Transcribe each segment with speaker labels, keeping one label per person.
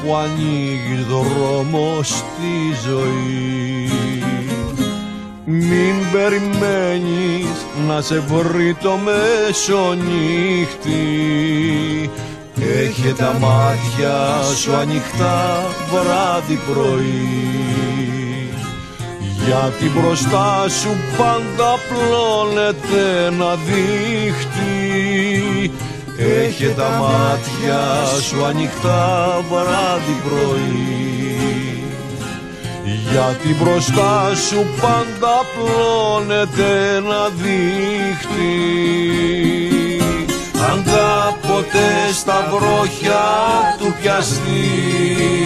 Speaker 1: κάθε φορά που ανοίγει δρόμο στη ζωή. Μην περιμένεις να σε βρει το μεσονύχτη. Έχε τα μάτια σου ανοιχτά βράδυ πρωί. Γιατί μπροστά σου πάντα πλώνεται ένα δίχτυ Έχε τα μάτια σου ανοιχτά βράδυ πρωί. Γιατί μπροστά σου πάντα πλώνεται ένα δίχτυ. Αν κάποτε στα βρόχια του πιαστείς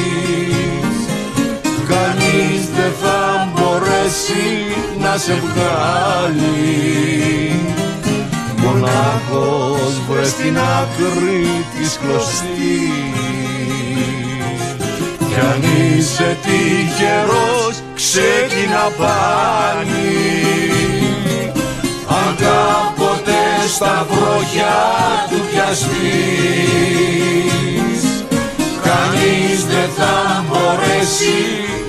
Speaker 1: κανείς δεν θα μπορέσει να σε βγάλει μονάχος βρες στην άκρη της κλωστής. Κι αν είσαι τυχερός ξεκινά πάλι. Αν κάποτε στα βροχιά του πιαστείς Κανείς δεν θα μπορέσει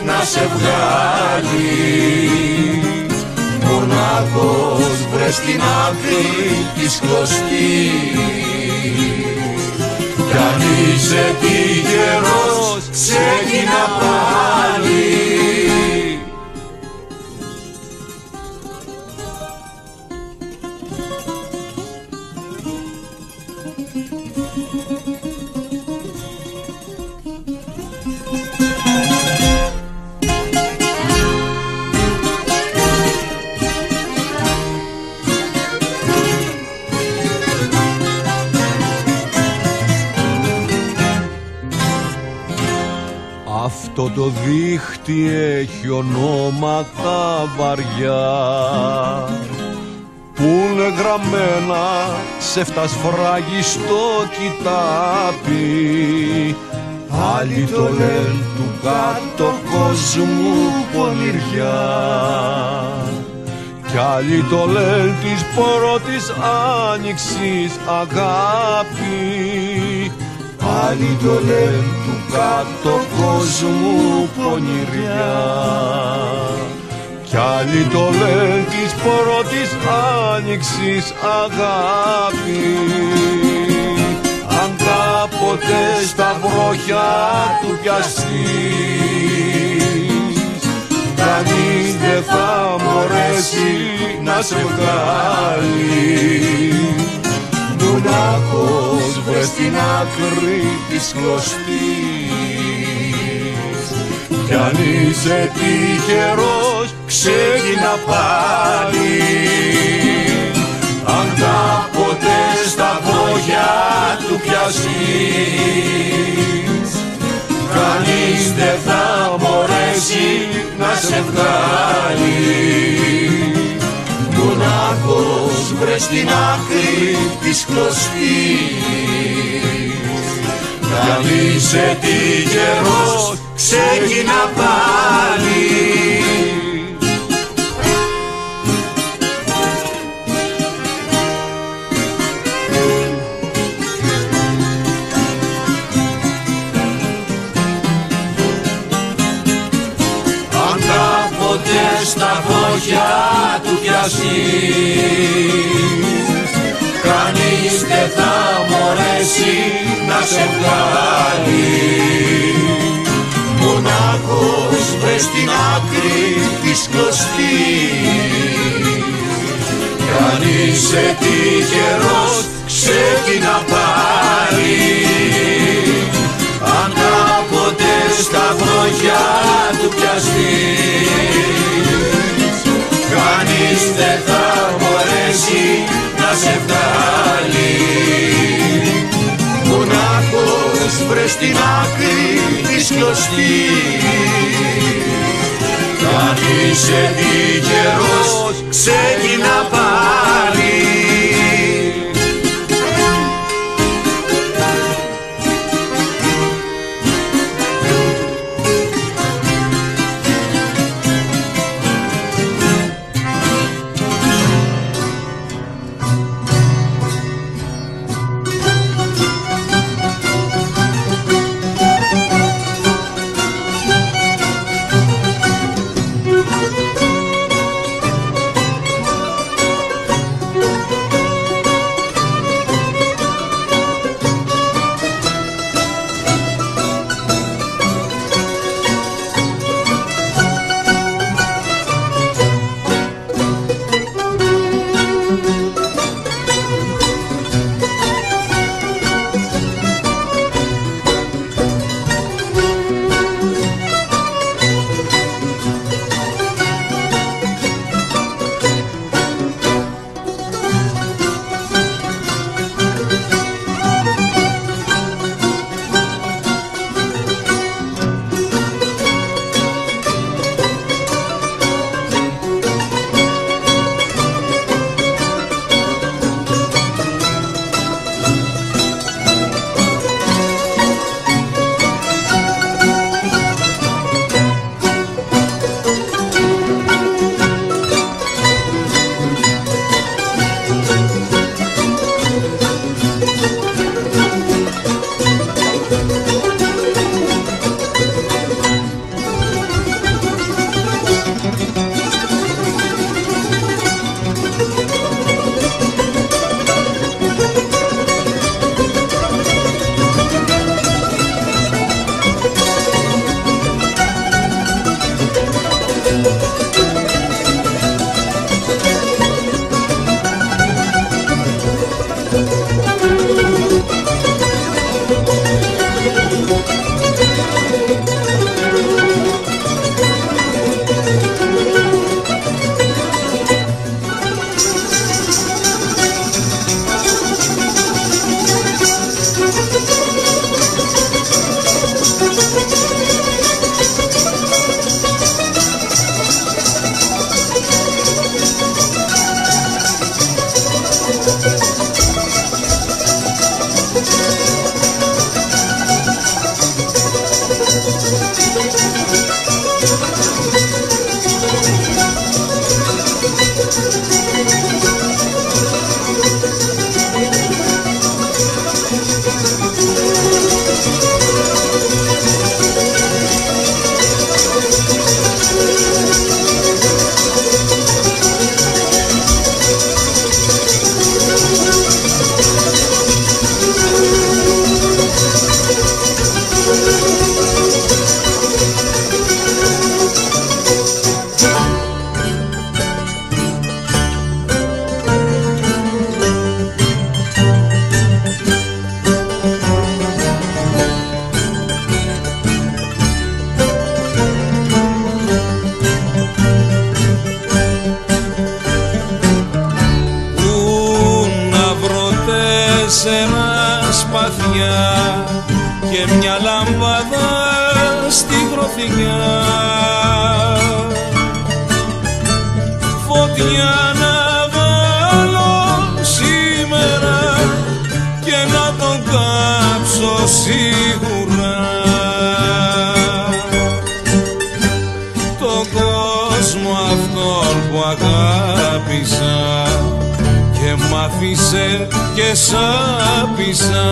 Speaker 1: να σε βγάλει. Μονάχος βρες την άκρη της κλωστής. Κι αν είσαι τυχερός ξεκινά Αυτό το δίχτυ έχει ονόματα βαριά. Που είναι γραμμένα σε φτασφράγιστο κοιτάπι. Άλλοι το λένε του κάτω κόσμου πονηριά. Κι άλλοι το λένε της πρώτης άνοιξης αγάπη. Άλλοι το λένε του κάτω κόσμου πονηριά. Κι άλλοι το λένε της πρώτης άνοιξης αγάπη. Αν κάποτε στα βροχιά του πιαστείς κανείς δεν θα μπορέσει να σε βγάλει. Μονάχος βρες την άκρη της κλωστής. Κι αν είσαι τυχερός ξεκινά πάλι. Αν κάποτε στα πόδια του πιαστείς κανείς δεν θα μπορέσει να σε βγάλει. Μονάχος βρες στην άκρη της κλωστής. Κι αν είσαι τυχερός ξεκινά πάλι κάποτε στα βόχια του πιαστείς κανείς δεν θα μπορέσει να σε βγάλει. Μονάχος βρες την άκρη της κλωστής. Κι αν είσαι τυχερός ξεκινά πάλι αν κάποτε στα βροχιά του πιαστείς κανείς δεν θα μπορέσει να σε βγάλει. Μονάχος βρες την άκρη της κλωστής. Κι αν είσαι τυχερός ξεκινά πάλι
Speaker 2: μια λαμπάδα στη γροθιά φωτιά να βάλω σήμερα και να τον κάψω σίγουρα. Τον κόσμο αυτόν που αγάπησα και μ' άφησε και σ' άπησα.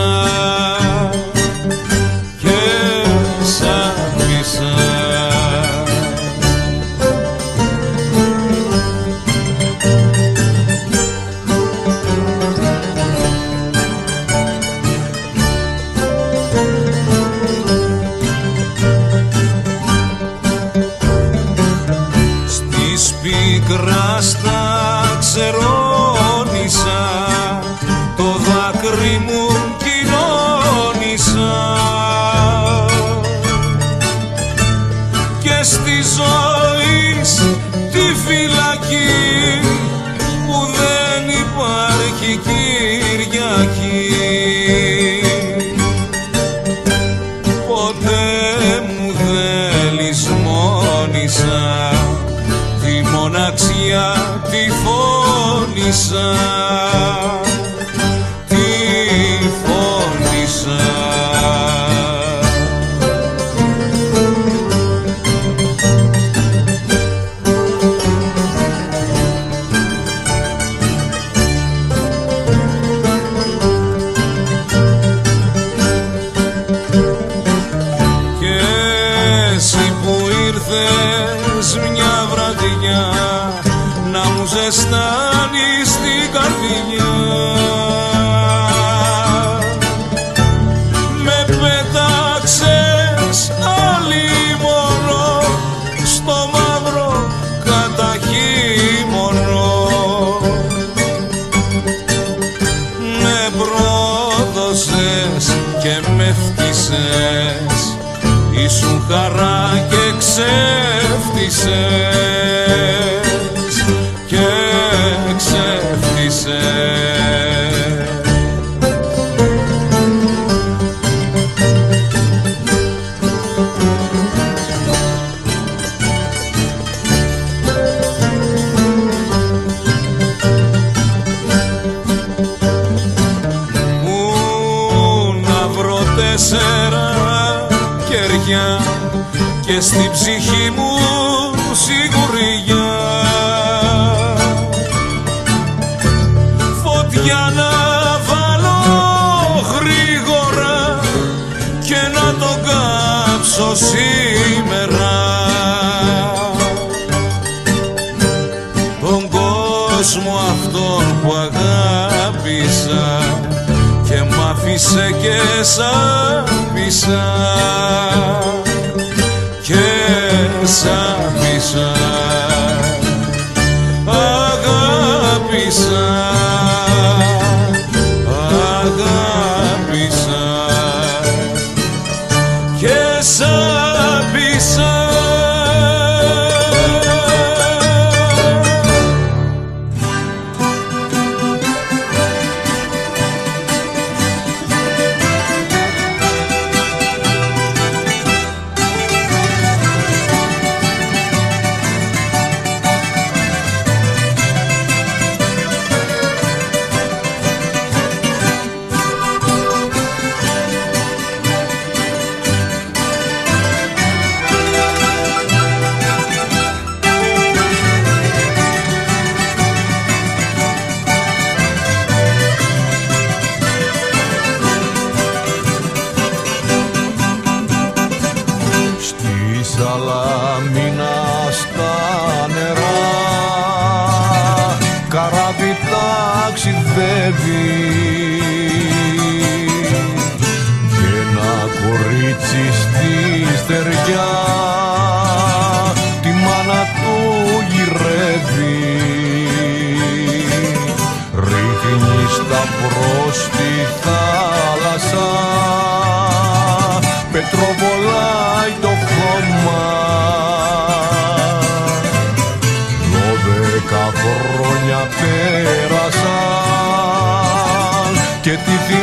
Speaker 2: αγάπησε και σ' άφησα και σ' άφησα αγάπησα que te
Speaker 1: vi.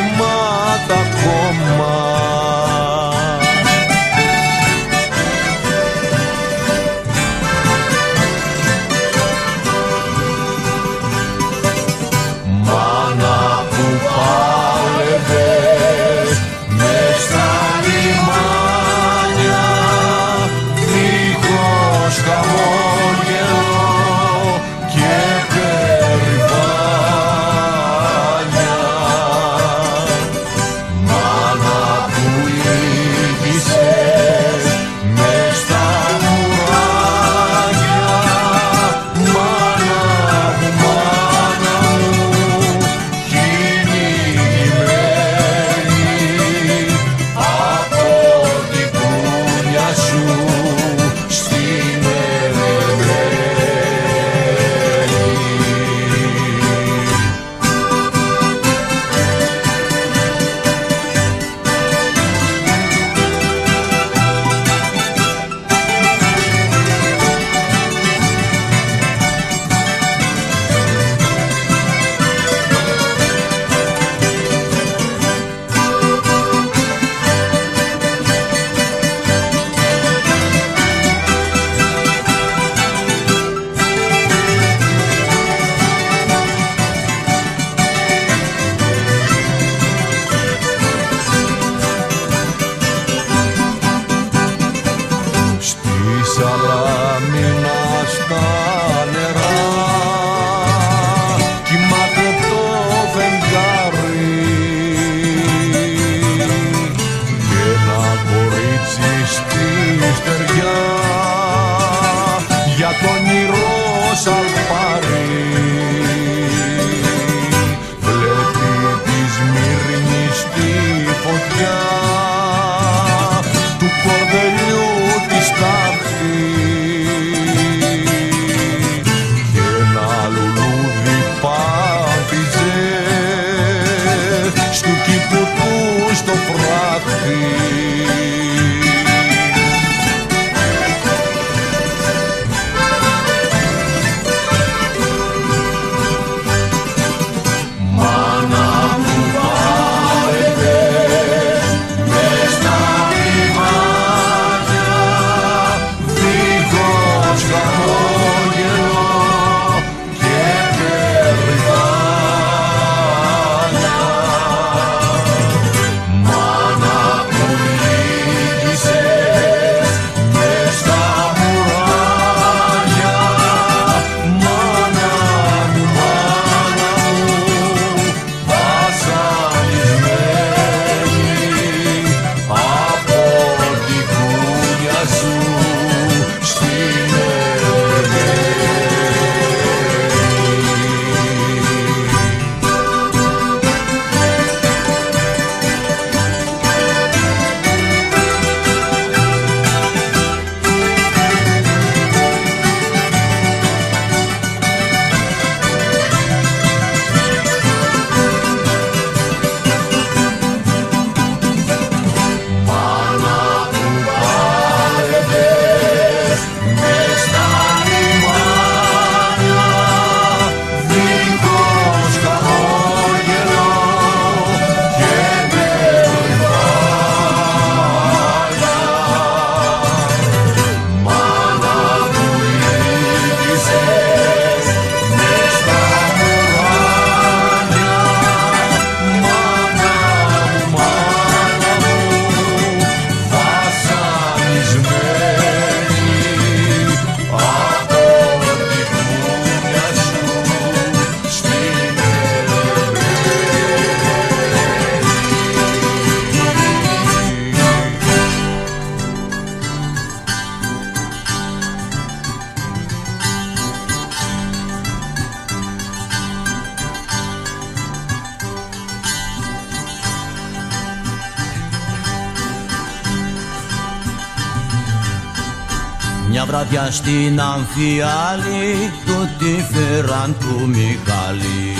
Speaker 1: Βραδιά στην Αμφιάλη του τη φέραν του Μιχάλη.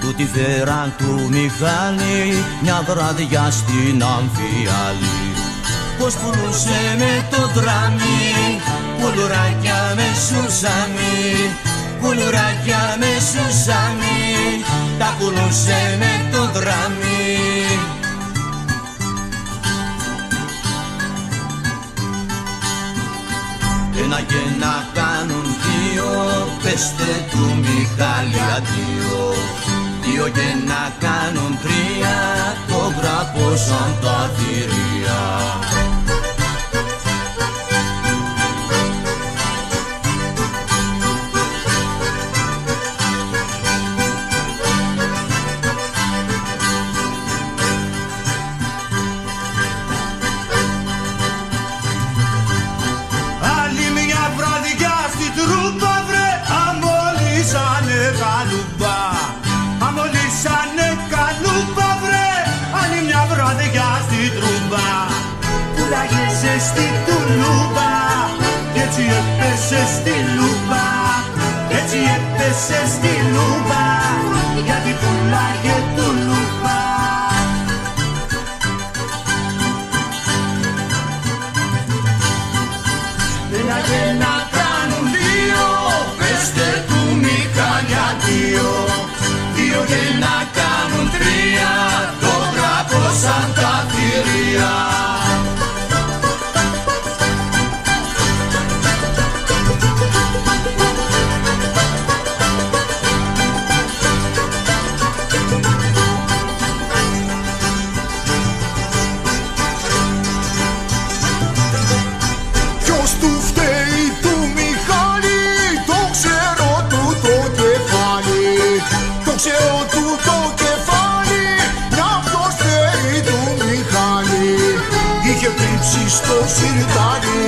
Speaker 1: Του τη φέραν του Μιχάλη μια βραδιά στην Αμφιάλη. Πως πουλούσε με το δράμι πουλουράκια με σουσάμι πουλουράκια με σουσάμι τα πουλούσε με το δράμι Ένα και να κάνουν δύο Πεστε του Μιχάλη αντίο. Δύο και να κάνουν τρία Το γραπώσαν τα θηρία
Speaker 3: σιρτάρι,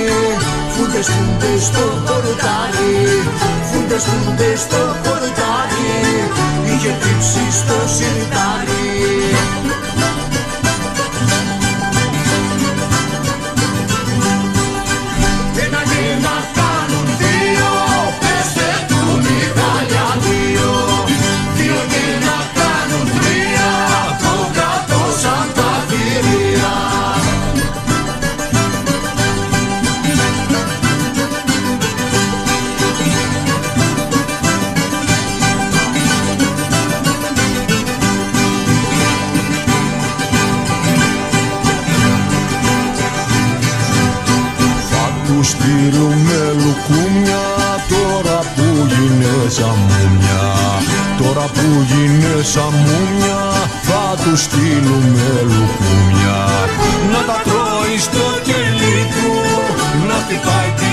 Speaker 4: φούντες φούντες στο χορτάρι, φούντες φούντες στο
Speaker 1: στείλουμε λουκούμια Τώρα που γίνε σαμούνια Τώρα που γίνε σαμούνια Θα τους στείλουμε λουκούμια. Να τα τρώει στο κελί του Να χτυπάει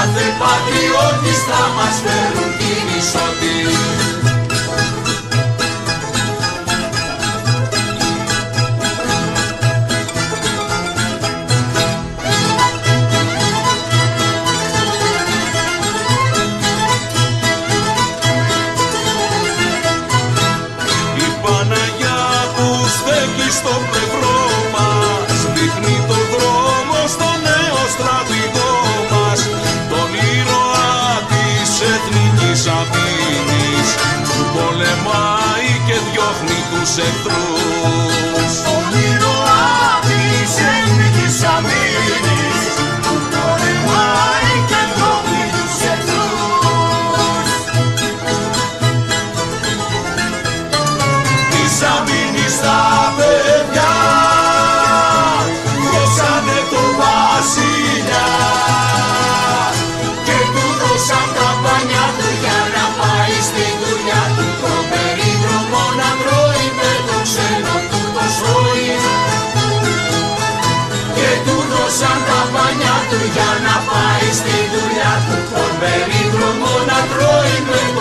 Speaker 4: κάθε πατριώτης θα μας φέρουν την.
Speaker 1: διώχνει τους εχθρούς.
Speaker 4: Στον ήρωα της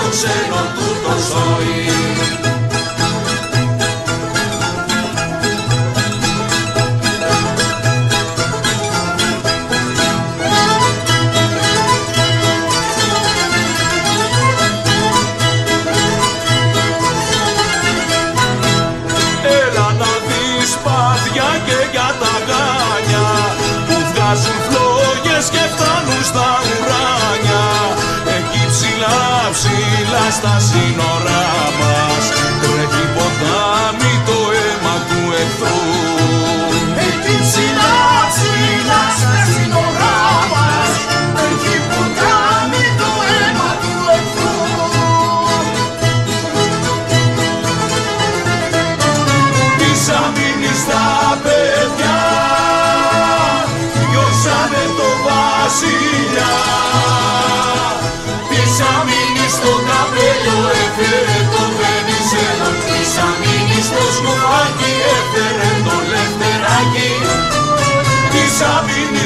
Speaker 4: ξένο τούτο
Speaker 2: ζωή.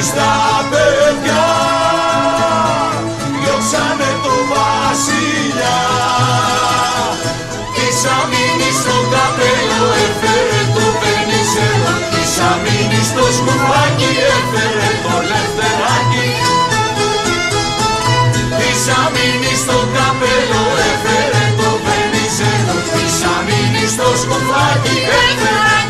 Speaker 2: Αμήνης τα παιδιά. Διώξανε το βασιλιά
Speaker 4: Της αμήνης το καπέλο έφερε το Βενιζέλο Της αμήνης το σκουφάκι έφερε το Λευτεράκι. Της αμήνης το καπέλο έφερε το Βενιζέλο Της αμήνης το σκουφάκι έφερε